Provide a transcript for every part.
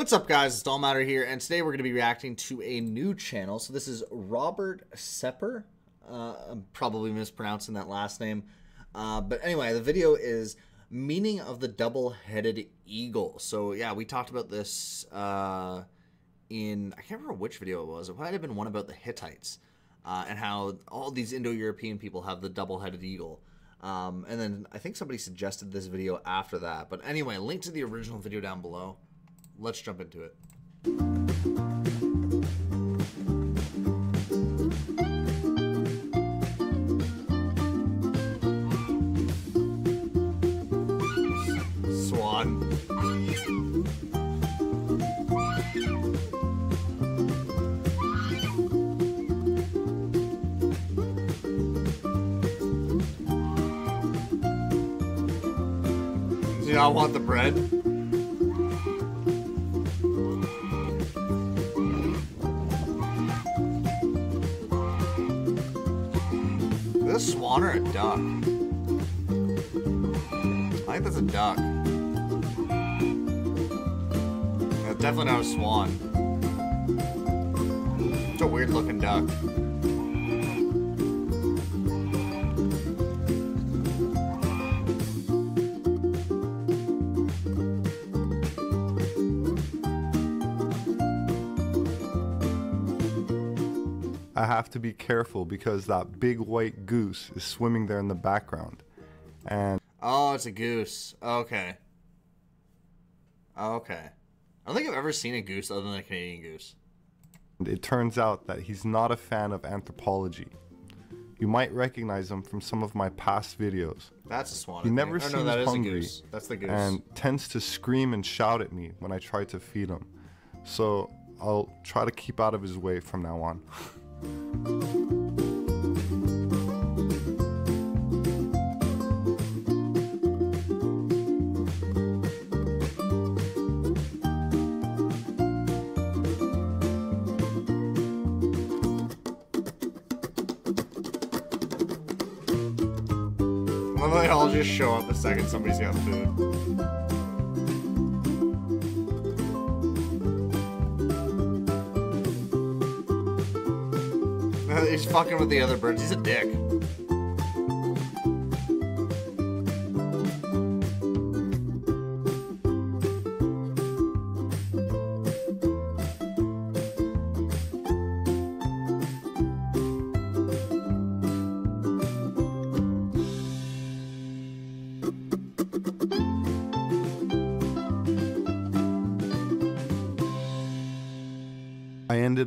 What's up, guys? It's Matter here, and today we're going to be reacting to a new channel. So this is Robert Sepehr. Uh, I'm probably mispronouncing that last name. Uh, but anyway, the video is Meaning of the Double-Headed Eagle. So yeah, we talked about this uh, in, I can't remember which video it was. It might have been one about the Hittites uh, and how all these Indo-European people have the double-headed eagle. Um, and then I think somebody suggested this video after that. But anyway, link to the original video down below. Let's jump into it. Swan. Do not want the bread? Duck? I think that's a duck. That's definitely not a swan. It's a weird looking duck. I have to be careful because that big white goose is swimming there in the background. And Oh, it's a goose. Okay. Okay. I don't think I've ever seen a goose other than a Canadian goose. it turns out that he's not a fan of anthropology. You might recognize him from some of my past videos. That's a swan. He never think. Seems no, that is hungry a goose. That's the goose. and tends to scream and shout at me when I try to feed him. So I'll try to keep out of his way from now on. Well, they all just show up the second somebody's got food. He's fucking with the other birds. He's a dick.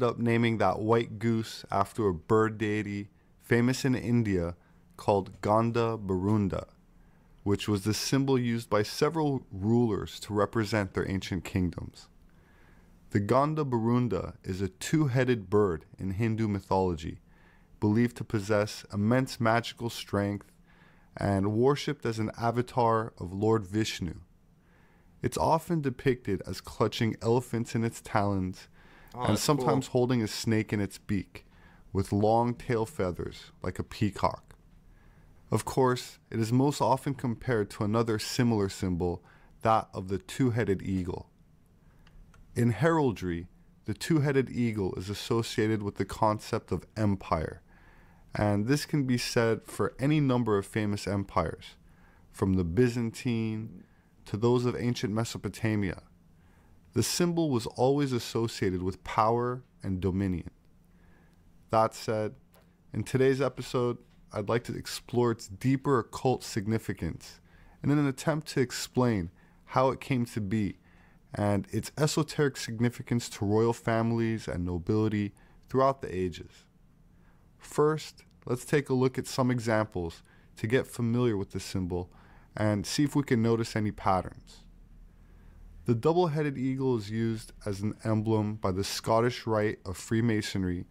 Ended up naming that white goose after a bird deity famous in India called Gandaberunda, which was the symbol used by several rulers to represent their ancient kingdoms. The Gandaberunda is a two headed bird in Hindu mythology, believed to possess immense magical strength and worshipped as an avatar of Lord Vishnu. It's often depicted as clutching elephants in its talons Oh, and sometimes cool. holding a snake in its beak with long tail feathers like a peacock. Of course, it is most often compared to another similar symbol, that of the two headed eagle. In heraldry, the two headed eagle is associated with the concept of empire, and this can be said for any number of famous empires, from the Byzantine to those of ancient Mesopotamia. The symbol was always associated with power and dominion. That said, in today's episode, I'd like to explore its deeper occult significance and in an attempt to explain how it came to be and its esoteric significance to royal families and nobility throughout the ages. First, let's take a look at some examples to get familiar with the symbol and see if we can notice any patterns. The double headed eagle is used as an emblem by the Scottish Rite of Freemasonry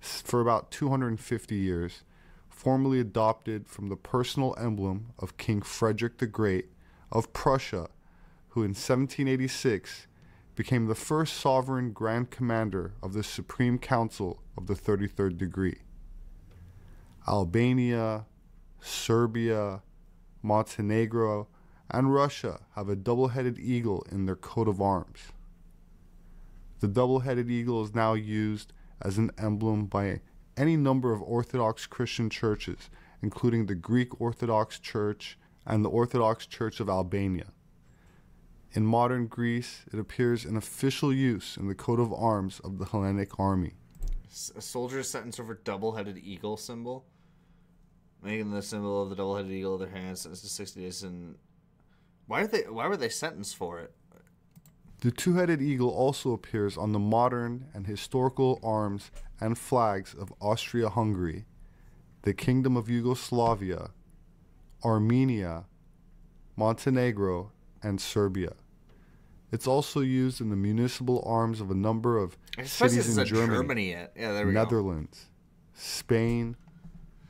for about 250 years, formally adopted from the personal emblem of King Frederick the Great of Prussia, who in 1786 became the first sovereign grand commander of the Supreme Council of the 33rd degree. Albania, Serbia, Montenegro, and Russia have a double headed eagle in their coat of arms. The double headed eagle is now used as an emblem by any number of Orthodox Christian churches, including the Greek Orthodox Church and the Orthodox Church of Albania. In modern Greece, it appears in official use in the coat of arms of the Hellenic army. A soldier is sentenced over double-headed eagle symbol, making the symbol of the double-headed eagle of their hands sentenced to sixty days. And why are they? Why were they sentenced for it? The two headed eagle also appears on the modern and historical arms and flags of Austria Hungary, the Kingdom of Yugoslavia, Armenia, Montenegro, and Serbia. It's also used in the municipal arms of a number of I suppose this cities in a Germany, Germany yet. Yeah, there we go. Netherlands,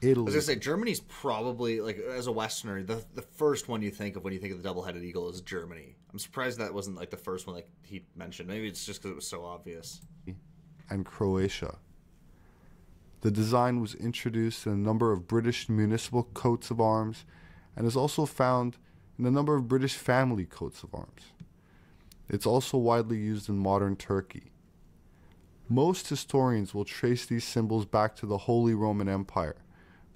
Spain, I was gonna say Germany's probably like as a Westerner, the the first one you think of when you think of the double-headed eagle is Germany. I'm surprised that wasn't like the first one like he mentioned. Maybe it's just because it was so obvious. and Croatia. The design was introduced in a number of British municipal coats of arms and is also found in a number of British family coats of arms. It's also widely used in modern Turkey. Most historians will trace these symbols back to the Holy Roman Empire,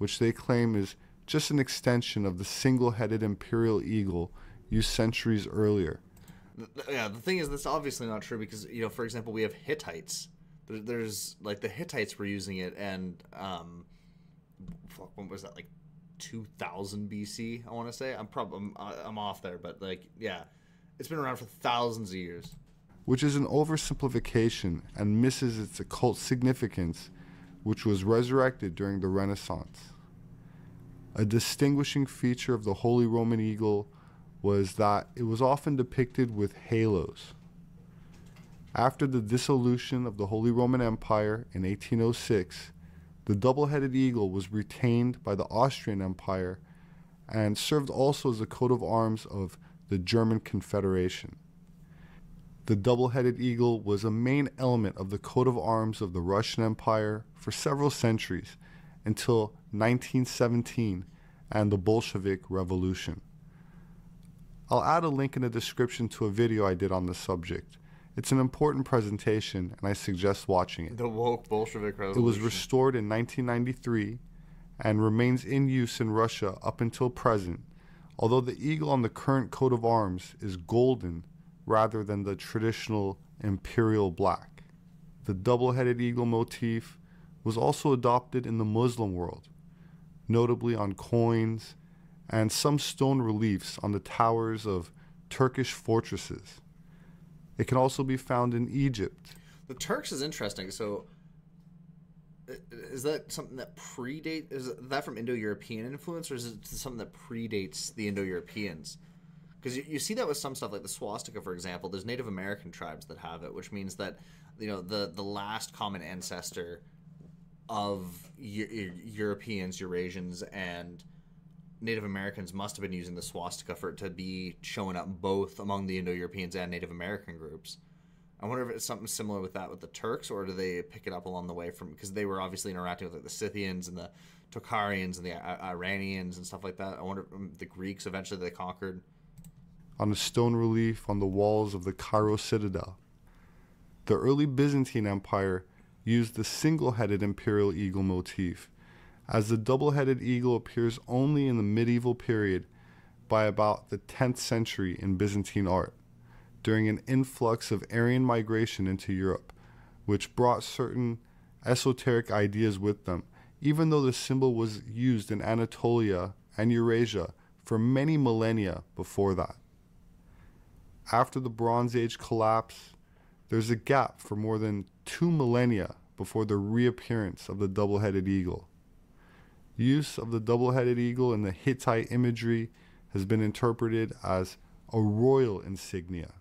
which they claim is just an extension of the single headed imperial eagle used centuries earlier. Yeah, the thing is that's obviously not true because you know, for example, we have Hittites. There's like the Hittites were using it, and um, fuck, when was that? Like 2000 BC, I want to say. I'm probably I'm, I'm off there, but like yeah, it's been around for thousands of years. which is an oversimplification and misses its occult significance, which was resurrected during the Renaissance. A distinguishing feature of the Holy Roman Eagle was that it was often depicted with halos. After the dissolution of the Holy Roman Empire in 1806, the double headed eagle was retained by the Austrian Empire and served also as a coat of arms of the German Confederation. The double headed eagle was a main element of the coat of arms of the Russian Empire for several centuries until 1917 and the Bolshevik Revolution. I'll add a link in the description to a video I did on the subject. It's an important presentation and I suggest watching it. The woke Bolshevik Revolution. It was restored in 1993 and remains in use in Russia up until present, although the eagle on the current coat of arms is golden rather than the traditional imperial black. The double headed eagle motif was also adopted in the Muslim world, notably on coins and some stone reliefs on the towers of Turkish fortresses. It can also be found in Egypt The Turks is interesting. So, is that something that predate? Is that from Indo-European influence, or is it something that predates the Indo-Europeans? Because you, you see that with some stuff like the swastika, for example. There's Native American tribes that have it, which means that you know the the last common ancestor of Eu- Eu- Europeans, Eurasians, and Native Americans must have been using the swastika for it to be showing up both among the Indo-Europeans and Native American groups. I wonder if it's something similar with that with the Turks, or do they pick it up along the way from because they were obviously interacting with like the Scythians and the Tokharians and the I- Iranians and stuff like that. I wonder um, the Greeks eventually they conquered. On a stone relief on the walls of the Cairo citadel. The early Byzantine Empire used the single headed imperial eagle motif, as the double headed eagle appears only in the medieval period by about the 10th century in Byzantine art, during an influx of Aryan migration into Europe, which brought certain esoteric ideas with them, even though the symbol was used in Anatolia and Eurasia for many millennia before that. After the Bronze Age collapse, there's a gap for more than two millennia before the reappearance of the double headed eagle. Use of the double headed eagle in the Hittite imagery has been interpreted as a royal insignia.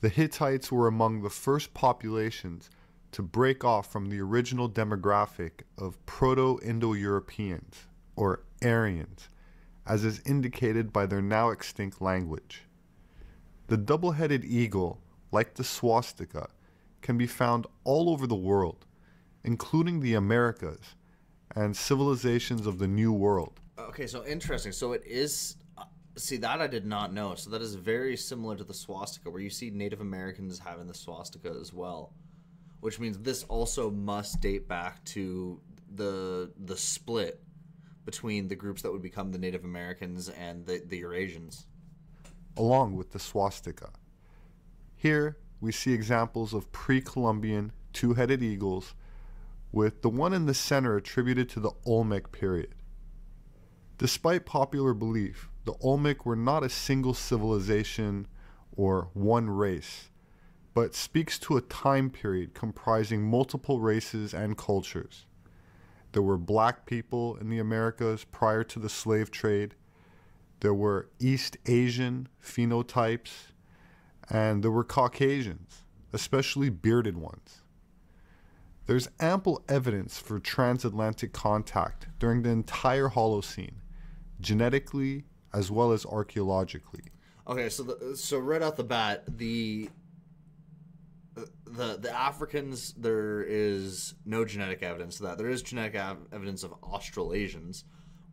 The Hittites were among the first populations to break off from the original demographic of Proto Indo Europeans, or Aryans, as is indicated by their now extinct language. The double headed eagle, like the swastika, can be found all over the world, including the Americas and civilizations of the New World. Okay, so interesting. So it is. uh, See, that I did not know. So that is very similar to the swastika, where you see Native Americans having the swastika as well, which means this also must date back to the the split between the groups that would become the Native Americans and the, the Eurasians. Along with the swastika. Here we see examples of pre Columbian two headed eagles, with the one in the center attributed to the Olmec period. Despite popular belief, the Olmec were not a single civilization or one race, but speaks to a time period comprising multiple races and cultures. There were black people in the Americas prior to the slave trade. There were East Asian phenotypes, and there were Caucasians, especially bearded ones. There's ample evidence for transatlantic contact during the entire Holocene, genetically as well as archaeologically. Okay, so the, so right off the bat, the the the Africans there is no genetic evidence of that. There is genetic av- evidence of Australasians,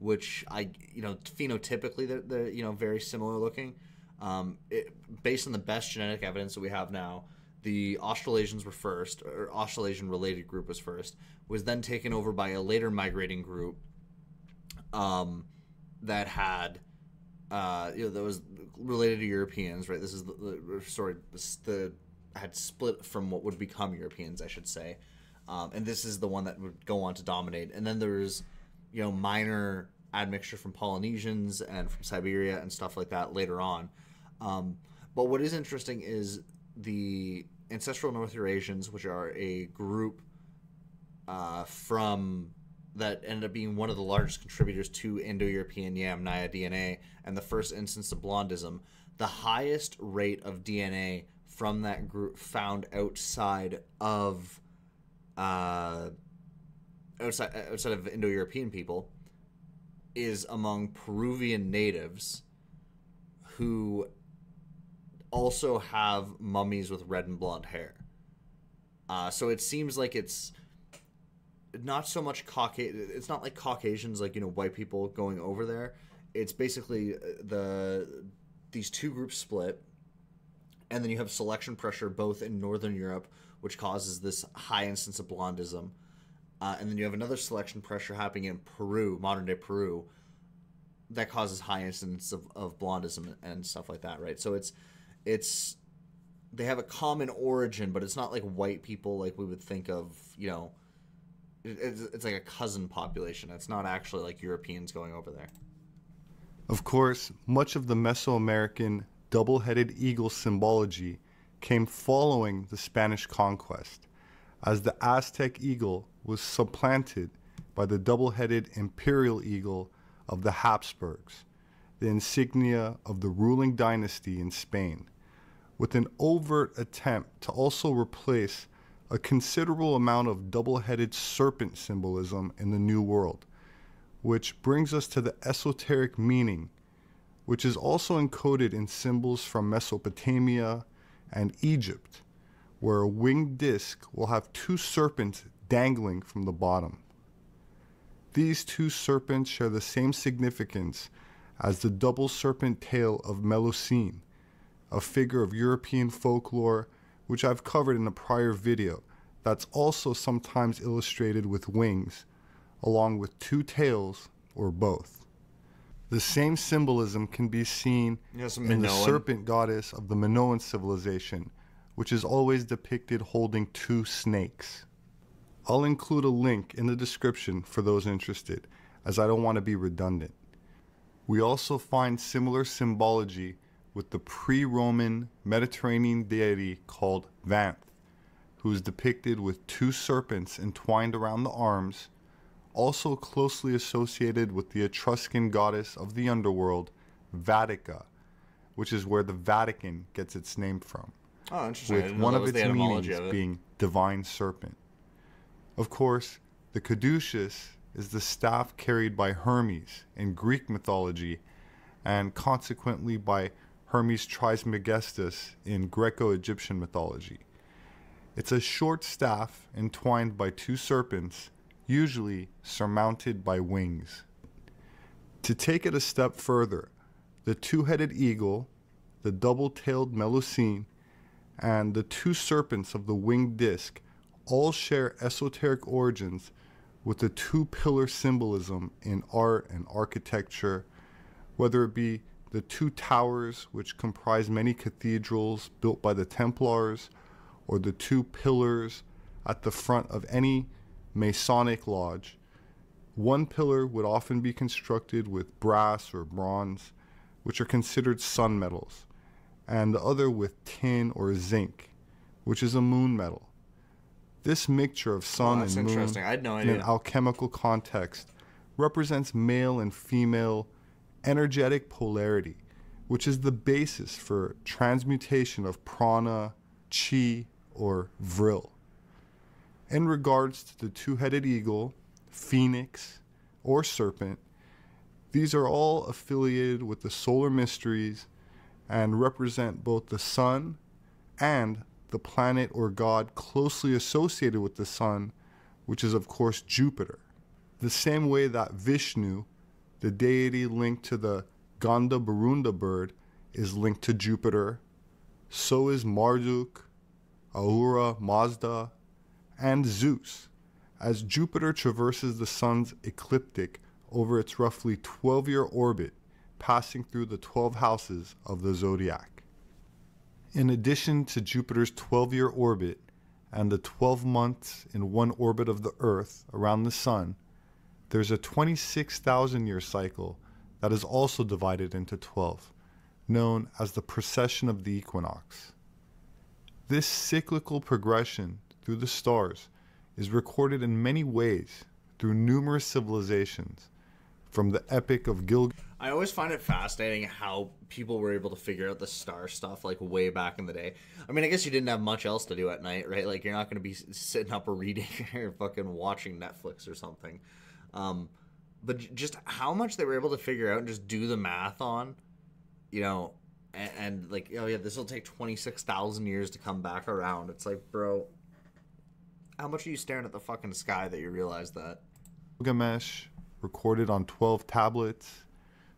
which I you know phenotypically they're, they're you know very similar looking. Um, it, based on the best genetic evidence that we have now, the Australasians were first, or Australasian related group was first, was then taken over by a later migrating group um, that had uh, you know, that was related to Europeans, right? This is the, the sorry, the had split from what would become Europeans, I should say, um, and this is the one that would go on to dominate. And then there's, you know, minor admixture from Polynesians and from Siberia and stuff like that later on. Um, but what is interesting is the ancestral North Eurasians, which are a group uh, from that ended up being one of the largest contributors to Indo-European Yamnaya DNA and the first instance of blondism. The highest rate of DNA from that group found outside of uh, outside outside of Indo-European people is among Peruvian natives who also have mummies with red and blonde hair. Uh, so it seems like it's not so much Caucasian. It's not like Caucasians, like you know, white people going over there. It's basically uh, the these two groups split, and then you have selection pressure both in Northern Europe, which causes this high instance of blondism, uh, and then you have another selection pressure happening in Peru, modern day Peru, that causes high incidence of, of blondism and stuff like that, right? So it's it's they have a common origin, but it's not like white people like we would think of, you know. It's, it's like a cousin population. It's not actually like Europeans going over there. Of course, much of the Mesoamerican double headed eagle symbology came following the Spanish conquest, as the Aztec eagle was supplanted by the double headed imperial eagle of the Habsburgs, the insignia of the ruling dynasty in Spain, with an overt attempt to also replace a considerable amount of double headed serpent symbolism in the New World which brings us to the esoteric meaning, which is also encoded in symbols from Mesopotamia and Egypt, where a winged disc will have two serpents dangling from the bottom. These two serpents share the same significance as the double serpent tail of Melusine, a figure of European folklore which I've covered in a prior video that's also sometimes illustrated with wings along with two tails or both. The same symbolism can be seen some in the serpent goddess of the Minoan civilization, which is always depicted holding two snakes. I'll include a link in the description for those interested, as I don't want to be redundant. We also find similar symbology with the pre Roman Mediterranean deity called Vanth, who is depicted with two serpents entwined around the arms, also closely associated with the Etruscan goddess of the underworld, Vatica, which is where the Vatican gets its name from Oh, interesting. With one of its meanings of it. being divine serpent. Of course, the caduceus is the staff carried by Hermes in Greek mythology and consequently by Hermes Trismegistus in Greco Egyptian mythology. It's a short staff entwined by two serpents, usually surmounted by wings. To take it a step further, the two headed eagle, the double tailed Melusine, and the two serpents of the winged disc all share esoteric origins with the two pillar symbolism in art and architecture, whether it be the two towers which comprise many cathedrals built by the Templars, or the two pillars at the front of any Masonic lodge. One pillar would often be constructed with brass or bronze, which are considered sun metals, and the other with tin or zinc, which is a moon metal. This mixture of sun Oh, and moon interesting. I had no in an alchemical context represents male and female energetic polarity, which is the basis for transmutation of prana, chi, or vril. In regards to the two headed eagle, phoenix, or serpent, these are all affiliated with the solar mysteries and represent both the sun and the planet or god closely associated with the sun, which is, of course, Jupiter. The same way that Vishnu, the deity linked to the Gandaberunda bird, is linked to Jupiter, so is Marduk, Ahura Mazda, and Zeus, as Jupiter traverses the sun's ecliptic over its roughly 12 year orbit, passing through the 12 houses of the zodiac. In addition to Jupiter's 12 year orbit and the 12 months in one orbit of the Earth around the Sun, there's a 26,000 year cycle that is also divided into 12, known as the precession of the equinox. This cyclical progression through the stars is recorded in many ways through numerous civilizations, from the Epic of Gilgamesh. I always find it fascinating how people were able to figure out the star stuff like way back in the day. I mean, I guess you didn't have much else to do at night, right? Like you're not going to be sitting up or reading or fucking watching Netflix or something. Um, but just how much they were able to figure out and just do the math on, you know, and, and like, oh yeah, this will take twenty six thousand years to come back around. It's like, bro, how much are you staring at the fucking sky that you realize that? Gilgamesh, recorded on 12 tablets,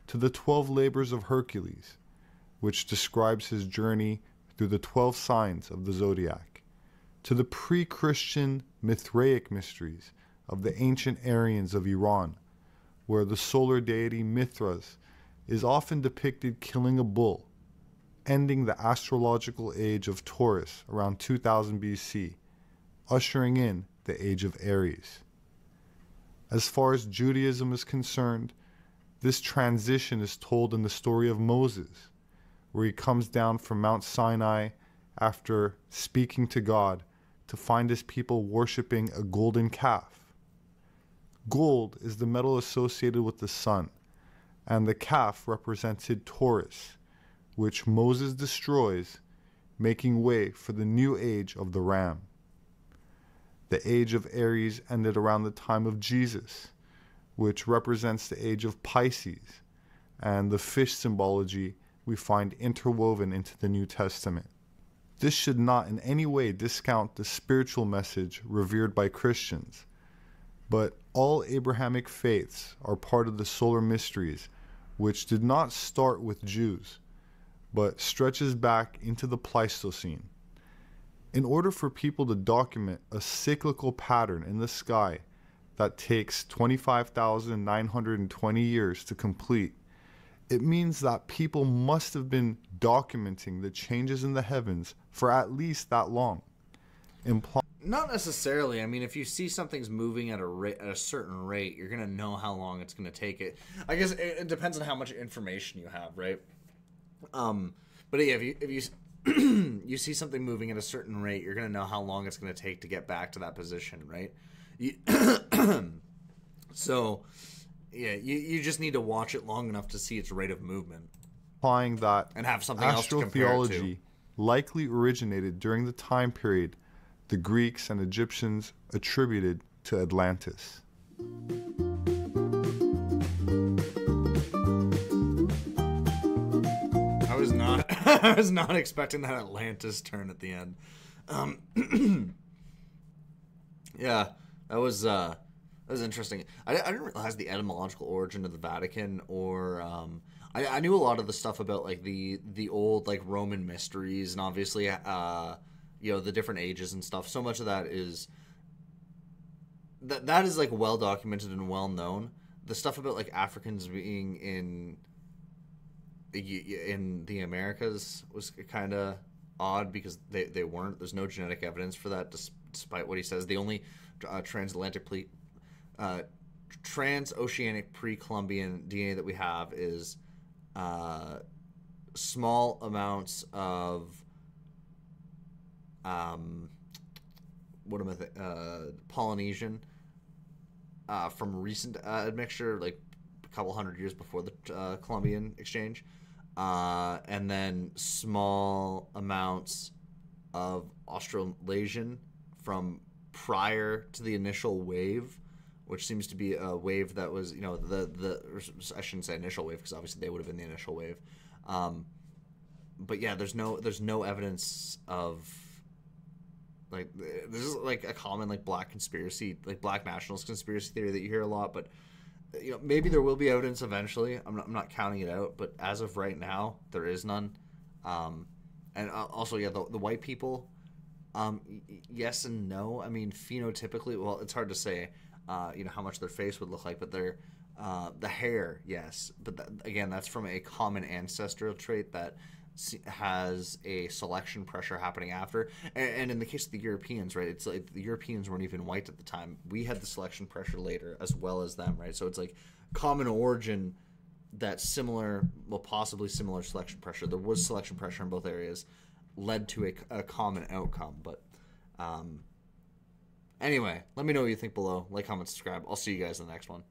to the 12 labors of Hercules, which describes his journey through the 12 signs of the zodiac, to the pre Christian Mithraic mysteries of the ancient Aryans of Iran, where the solar deity Mithras is often depicted killing a bull, ending the astrological age of Taurus around 2000 BC, ushering in the age of Aries. As far as Judaism is concerned, this transition is told in the story of Moses, where he comes down from Mount Sinai after speaking to God to find his people worshiping a golden calf. Gold is the metal associated with the sun, and the calf represented Taurus, which Moses destroys, making way for the new age of the ram. The age of Aries ended around the time of Jesus, which represents the age of Pisces, and the fish symbology we find interwoven into the New Testament. This should not in any way discount the spiritual message revered by Christians, but all Abrahamic faiths are part of the solar mysteries, which did not start with Jews, but stretches back into the Pleistocene. In order for people to document a cyclical pattern in the sky that takes 25,920 years to complete, it means that people must have been documenting the changes in the heavens for at least that long. Imply- Not necessarily. I mean, if you see something's moving at a rate, at a certain rate, you're gonna know how long it's gonna take it. I guess it, it depends on how much information you have, right? Um, but yeah, if you if you you see something moving at a certain rate, you're gonna know how long it's gonna take to get back to that position, right? You, so, yeah, you you just need to watch it long enough to see its rate of movement Applying that and have something else to compare it to. astrotheology likely originated during the time period the Greeks and Egyptians attributed to Atlantis. I was not expecting that Atlantis turn at the end. Um, yeah, that was uh, that was interesting. I, I didn't realize the etymological origin of the Vatican, or um, I, I knew a lot of the stuff about like the the old like Roman mysteries and obviously uh you know the different ages and stuff. So much of that is that that is like well documented and well known. The stuff about like Africans being in in the Americas was kind of odd because they, they weren't. There's no genetic evidence for that, despite what he says. The only uh, transatlantic ple- uh, transoceanic pre-Columbian DNA that we have is uh, small amounts of um, what am I th- uh, Polynesian uh, from recent uh, admixture, like a couple hundred years before the uh, Columbian exchange, uh, and then small amounts of Australasian from prior to the initial wave, which seems to be a wave that was, you know, the the I shouldn't say initial wave because obviously they would have been the initial wave. Um, but yeah, there's no there's no evidence of like this is like a common like black conspiracy like black nationalist conspiracy theory that you hear a lot but you know maybe there will be evidence eventually. I'm not, I'm not counting it out but as of right now there is none. Um, and also yeah the, the white people um, yes and no. I mean phenotypically well it's hard to say uh, you know how much their face would look like but their uh, the hair yes. But again that's from a common ancestral trait that has a selection pressure happening after. And, and, in the case of the Europeans, right, it's like the Europeans weren't even white at the time. We had the selection pressure later as well as them, right? So it's like common origin that similar, well, possibly similar selection pressure. There was selection pressure in both areas, led to a, a common outcome. But um, anyway, let me know what you think below. Like, comment, subscribe. I'll see you guys in the next one.